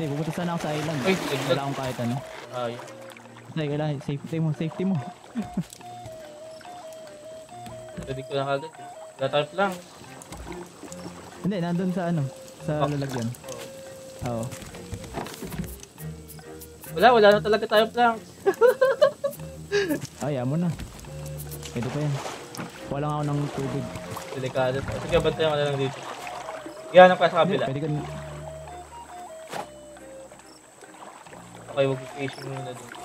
Hindi, pupunta sana ako sa island. Uy, Wala akong kahit ano. Ayun. Ay, kailangan, safety mo, safety mo. Pwede ko na kagad. Wala tayo lang. Hindi, nandun sa ano, sa Ah. lalagyan. Oo. Wala, wala na talaga tayo plank. Ay, amo na. Pwede pa yan. Wala nga ako ng tubig. Delikado. Sige, bantayan ka na lang dito. Ang pa sa Hindi, kabila. pwede ka na. Okay, huwag fishing muna dito.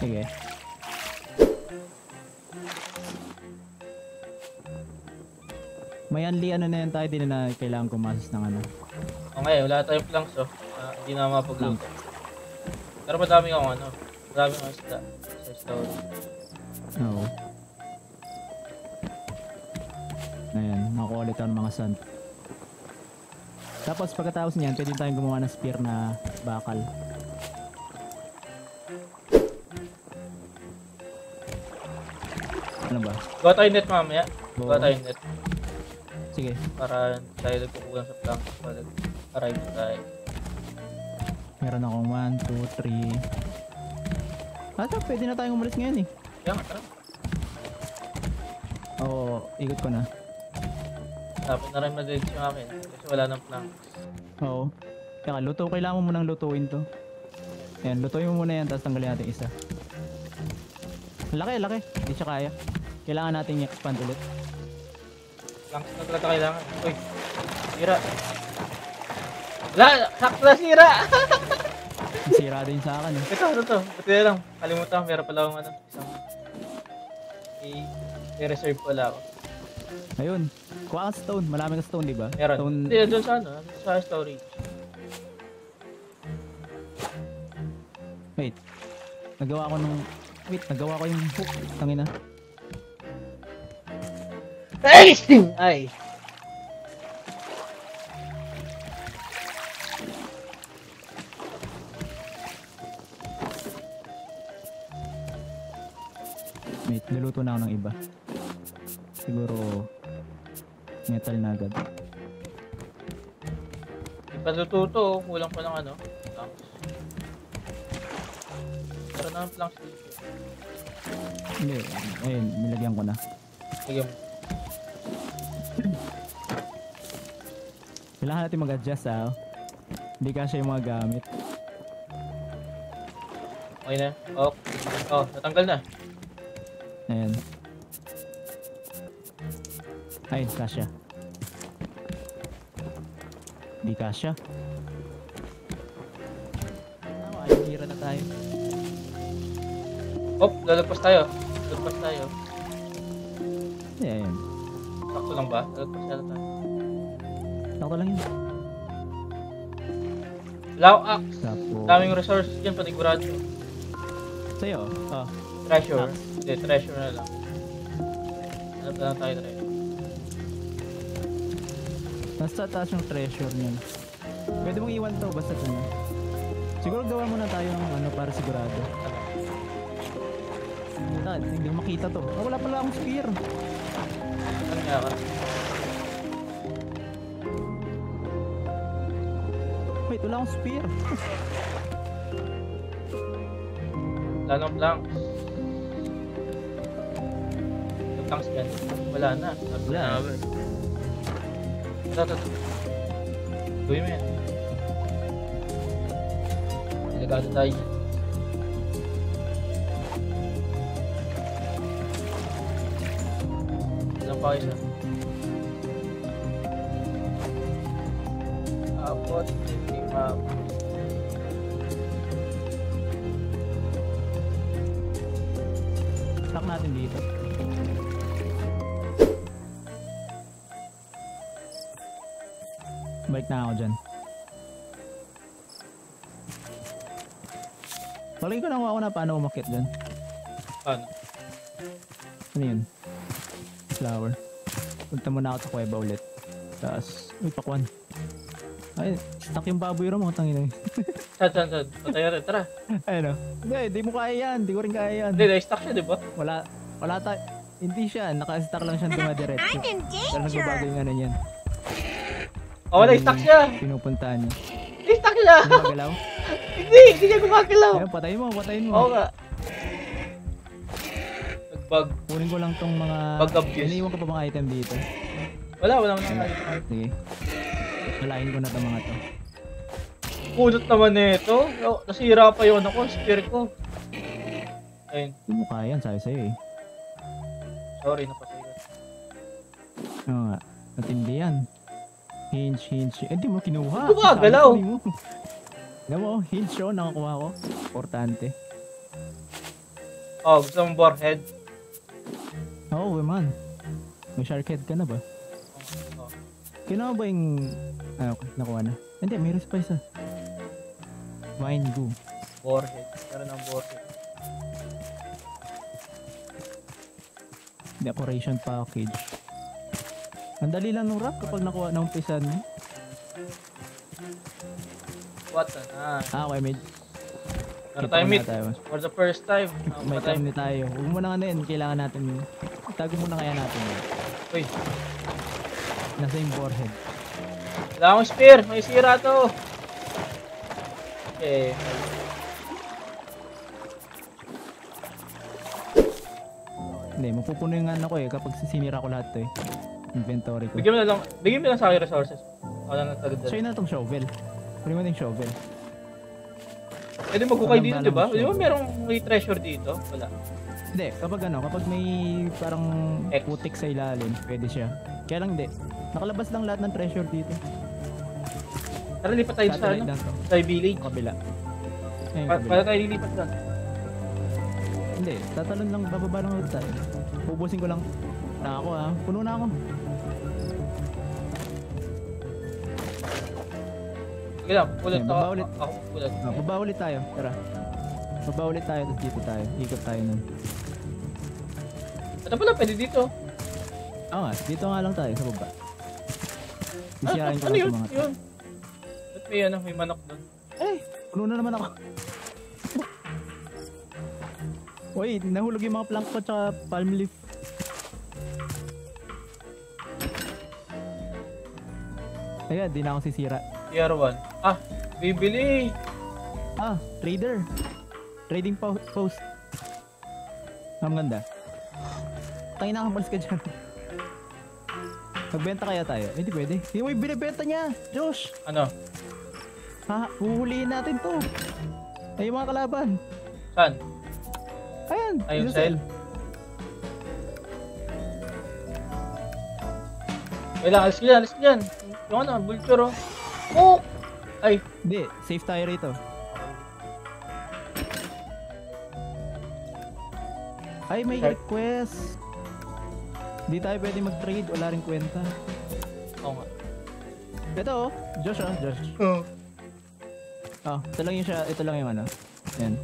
Sige. May unli ano na yan tayo, din na kailangan kumasas ng ano. Okay, wala tayong planks oh. Ah, hindi na mapagluto. Pero madami akong ano. Madami akong isda. Sa story. Oo. Ayan, makuha ulit ako ng mga sand. Tapos pagkatapos niyan, pwede tayong gumawa ng spear na bakal. Ano ba? Gawa tayo net mamaya. Gawa Oo. tayo net. Sige. Para tayo nagkukulang sa planks. Para arrive tayo. Meron akong 1, 2, 3. Ata, pwede na tayong umalis ngayon eh. Yan, tara. Oo, ikot ko na. Dapat na rin madalit yung akin. Kasi wala nang planks. Oo. Kaya luto, kailangan mo munang lutuin to. Ayan, lutuin mo muna yan, tapos tanggalin natin isa. Laki, laki. Hindi siya kaya. Kailangan natin i-expand ulit. Planks na talaga kailangan. Uy, sira. Wala, sakto na sira. Sira din sa akin eh. Ito, ano to? Buti na lang. Kalimutan meron pala akong ano. Isang... I-reserve pala ako. Ayun. Kuha ka stone. Marami ka stone, di ba? Meron. Stone. Hindi, doon sa ano, sa storage. Wait. Nagawa ko nung... Wait, nagawa ko yung hook. Tangina. Ay! Ay! Wait, niluto na ako ng iba. Siguro... Metal na agad. Di pa natuto, oh. kulang pa ng ano. Planks. Pero na ang planks dito. Hindi. Ayun, nilagyan ko na. Sige. Kailangan natin mag-adjust ah. Hindi kasi yung mga gamit. Okay na. Oh, oh natanggal na. Ayan. Ay, kasya. Di kasya. Tama, ay, hira na tayo. Oh, lalagpas tayo. Lalagpas tayo. Hindi, ayun. Sakto lang ba? Lalagpas yata tayo. Sakto lang yun. Akong axe. Daming resources dyan, panigurado. sa'yo. Oh, Treasure. Hindi, treasure na lang. Hanap na lang tayo treasure. Nasa taas yung treasure niyan. Pwede mong iwan to, basta ano. Siguro gawa muna tayo ng ano para sigurado. Puta, hindi ko makita to. Ah, wala pala akong spear. Ano nga ka? Wait, wala akong spear. Planks. Yung planks dyan. Wala na. Wala. na. Ito, ito, ito. Gawin mo yan. Delikado tayo. Ilan pa isa? Hindi map. Stock natin dito. Na ako dyan. Palagi ko nang ako na paano umakit dyan. Paano? Ano yun? Flower. Punta muna ako sa kuweba ulit. Tapos, uy, pakwan. Ay, stuck yung baboy ro mga tangina. Saan, saan, saan? Patay rin, tara. Ayun o. Hindi, di mo kaya yan. Di ko rin kaya yan. Hindi, na-stuck siya, di ba? Wala, wala ta... Hindi siya. Naka-stuck lang siya dumadiretso. I'm in Pero nagbabago danger! yung ano niyan. Oh, wala, stuck siya! Pinupuntahan niya. gumagalaw. Hindi magalaw. hindi, hindi niya gumagalaw. Ayun, patayin mo, patayin mo. Oo nga. Nag-bug. Kunin ko lang tong mga... Bug abuse. Iniiwan ko pa mga item dito. Wala, wala mo nang Sige. Malain ko na itong mga to. Kunot naman nito. Oh, Nasira pa yun ako, spear ko. Ayun, Hindi mo kaya yan, sabi sa'yo eh. sorry, napatay ko. Oo nga. Matindi yan. Hinge, hinge. Eh, di mo kinuha. Hindi mo. Alam mo, hinge yun, nakakuha ko. Importante. Oh, gusto mong borehead? Oo, oh, man. May shark head ka na ba? Oh. Kinuha ba yung... Ano, nakuha na? Hindi, meron pa isa. Wine goo. Borehead. Meron ng borehead. Decoration package. Ang dali lang ng rock kapag nakuha na umpisan. What the? Ah, Ah, okay, may... meron kita tayo na tayo. For the first time. Ah, May time na tayo. Huwag mo na ano yun, kailangan natin... Tago muna kaya natin yun. Uy, Nasa yung forehead. wala akong spear. May sira to. Okay. Hindi, mapupuno yung ano ko eh kapag sinira ko lahat to eh. Inventory ko. Bigyan mo na lang, bigyan mo na lang sa akin resources. Wala na tagad So yun na itong shovel. Pwede mo na yung shovel. Pwede magkukay dito, di ba? Di ba merong may treasure dito? Wala. Hindi, kapag ano, kapag may parang X. putik sa ilalim, pwede siya. Kaya lang hindi. Nakalabas lang lahat ng treasure dito. Tara, lipat tayo sa ano? lang. Sa village. Kabila. Ayun, kabila. para tayo lilipat doon. Hindi, tatalon lang, bababa lang ulit tayo. Pupusin ko lang. Na ako ah, puno na ako. Sige lang, ulit Ayan, ako. baba ulit. Ako ulit. Ah, baba ulit tayo, tara. Baba ulit tayo, tapos dito tayo. Ikot tayo nun. Ito pala, pwede dito. Oo nga, dito nga lang tayo sa baba. Ah, Sisirain ko ano lang yun? sa mga to. Yun. Ba't may ano, may manok doon? Eh, puno na naman ako. Uy, nahulog yung mga plank ko tsaka palm leaf. Teka, di na ako sisira. Tier 1. Ah, bibili. Ah, trader. Trading po post. Ang ganda. Tayo na kamalis ka dyan. Magbenta kaya tayo? Eh, di pwede. Hindi mo yung binibenta niya, Josh. Ano? Ha, huhulihin natin to. Ay, yung mga kalaban. Saan? Ayan, Ay, yung cell? Wait lang, alis ka dyan, alis ka dyan. Yung ano, vulture oh. Oh! Ay, Hindi, safe tayo rito. Ay, may Start. request. Hindi tayo pwede mag-trade, wala rin kwenta. oo nga. Ito oh, Josh oh, Josh. Oh. Oh, ito lang yung siya, ito lang yung ano. Yan.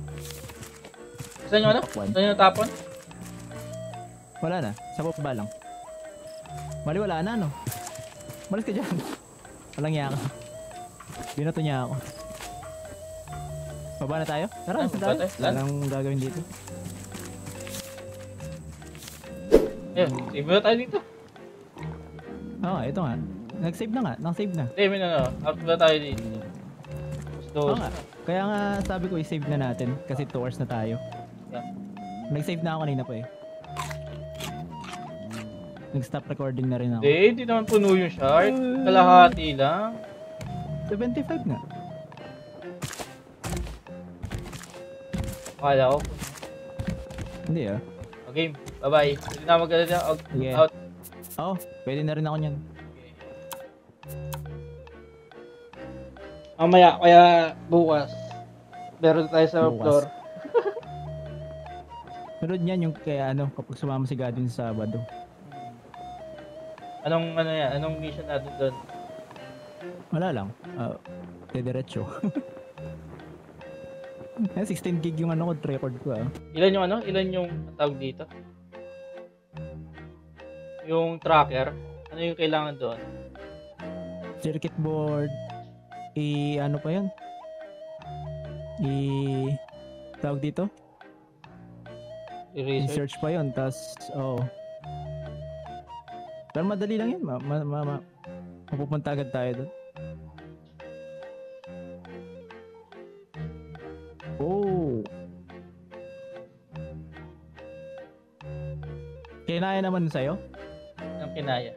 Saan yung ano? Saan yung natapon? Wala na, sa baba lang. Mali wala na no. Malis ka dyan. Walang iya ka. Binato niya ako. Baba na tayo? Tara, baba tayo. tayo. Wala nang gagawin dito. Ayun, save na tayo dito. Oo, oh, ito nga. Nag-save na nga, nang-save na. Hindi, may ano, up na tayo dito. Tapos Oo nga. Kaya nga sabi ko i-save na natin kasi 2 hours na tayo. Nag-save na ako kanina pa eh. Nag-stop recording na rin ako. Hindi, hindi naman puno yung shard. Kalahati lang. 75 nga. Akala ko. Hindi ah. Oh, game. Bye-bye. Hindi na mag-alala. Sige. Out. Oo, pwede na rin ako niyan. Mamaya, kaya bukas. Meron tayo sa Bukas. floor. Sunod niyan yung kaya ano, kapag sumama si Gadin sa Sabado. Anong ano yan? Anong mission natin doon? Wala lang. Uh, diretso. Eh, 16 gig yung ano ko, record ko ah. Ilan yung ano? Ilan yung tawag dito? Yung tracker. Ano yung kailangan doon? Circuit board. I ano pa yan? I tawag dito? I-research pa yun, tas. Oh. Pero madali lang yun, ma, ma, ma, ma mapupunta agad tayo doon. Oh. Kinaya naman sa'yo? Ang kinaya.